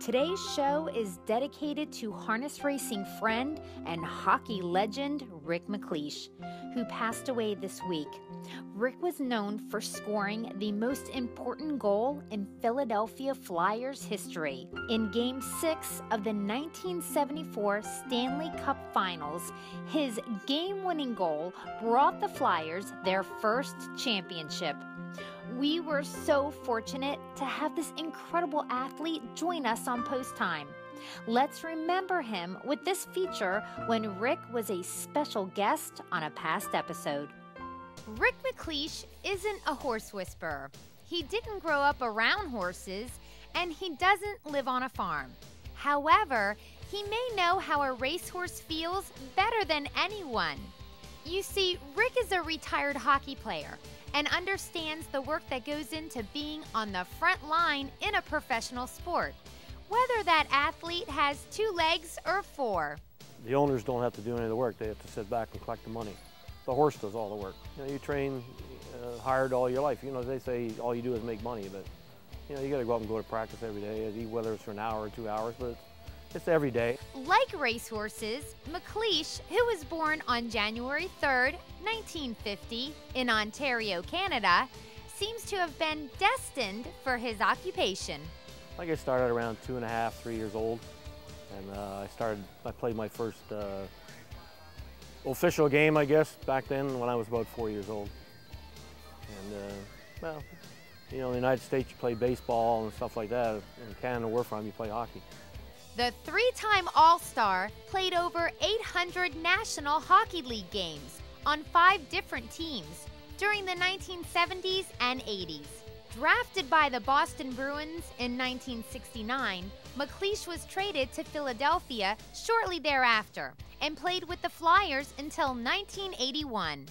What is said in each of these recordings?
Today's show is dedicated to harness racing friend and hockey legend Rick MacLeish, who passed away this week. Rick was known for scoring the most important goal in Philadelphia Flyers history. In Game 6 of the 1974 Stanley Cup Finals, his game winning goal brought the Flyers their first championship. We were so fortunate to have this incredible athlete join us on Post Time. Let's remember him with this feature when Rick was a special guest on a past episode. Rick MacLeish isn't a horse whisperer. He didn't grow up around horses, and he doesn't live on a farm. However, he may know how a racehorse feels better than anyone. You see, Rick is a retired hockey player and understands the work that goes into being on the front line in a professional sport, whether that athlete has two legs or four. The owners don't have to do any of the work, they have to sit back and collect the money. The horse does all the work. You know, you train uh, hired all your life. You know, they say all you do is make money, but you know, you got to go out and go to practice every day, whether it's for an hour or two hours, but it's, every day. Like racehorses, MacLeish, who was born on January 3rd, 1950, in Ontario, Canada, seems to have been destined for his occupation. Like I started around two and a half, three years old, and uh, I started. I played my first uh, official game, I guess, back then when I was about four years old. And uh, well, you know, in the United States you play baseball and stuff like that. In Canada, where from you play hockey. The three time All Star played over 800 National Hockey League games on five different teams during the 1970s and 80s. Drafted by the Boston Bruins in 1969, MacLeish was traded to Philadelphia shortly thereafter and played with the Flyers until 1981.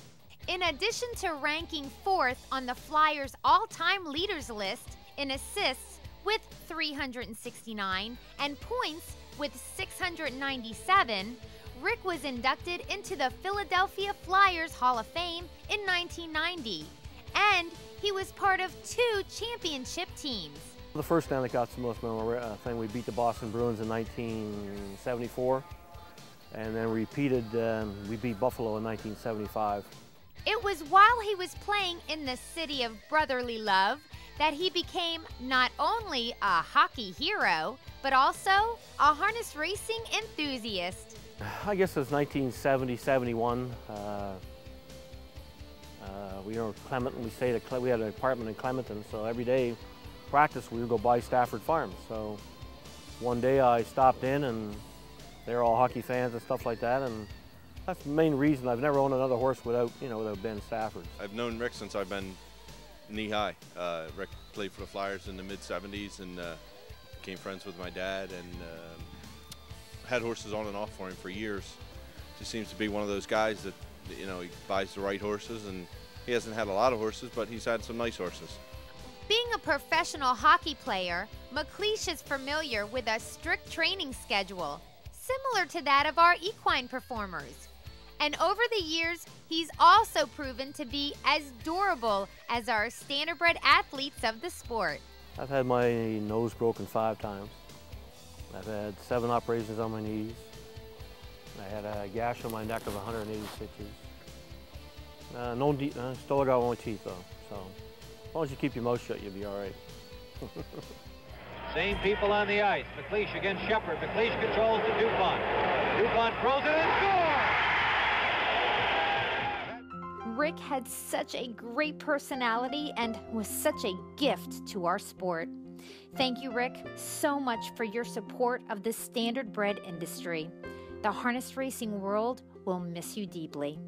In addition to ranking fourth on the Flyers' all time leaders list in assists with 369 and points with 697, Rick was inducted into the Philadelphia Flyers Hall of Fame in 1990, and he was part of two championship teams. The first Stanley got the most memorable uh, thing. We beat the Boston Bruins in 1974, and then repeated, um, we beat Buffalo in 1975. It was while he was playing in the city of brotherly love that he became not only a hockey hero, but also a harness racing enthusiast. I guess it was 1970, 71. Uh, uh, we were in Clement, we stayed at, we had an apartment in Clementon, so every day practice we would go by Stafford Farms. So one day I stopped in and they're all hockey fans and stuff like that, and that's the main reason I've never owned another horse without, you know, without Ben Stafford. I've known Rick since I've been knee high. Uh, played for the Flyers in the mid 70s and uh, became friends with my dad and um, had horses on and off for him for years. Just seems to be one of those guys that, you know, he buys the right horses and he hasn't had a lot of horses, but he's had some nice horses. Being a professional hockey player, MacLeish is familiar with a strict training schedule, similar to that of our equine performers. And over the years, he's also proven to be as durable as our standardbred athletes of the sport. I've had my nose broken five times. I've had seven operations on my knees. I had a gash on my neck of 180 stitches. Uh, no, uh, still got one teeth though, so as long as you keep your mouth shut, you'll be all right. Same people on the ice. MacLeish against Sheppard. MacLeish controls to Dupont. Dupont throws it and scores! Rick had such a great personality and was such a gift to our sport. Thank you, Rick, so much for your support of the standard bred industry. The harness racing world will miss you deeply.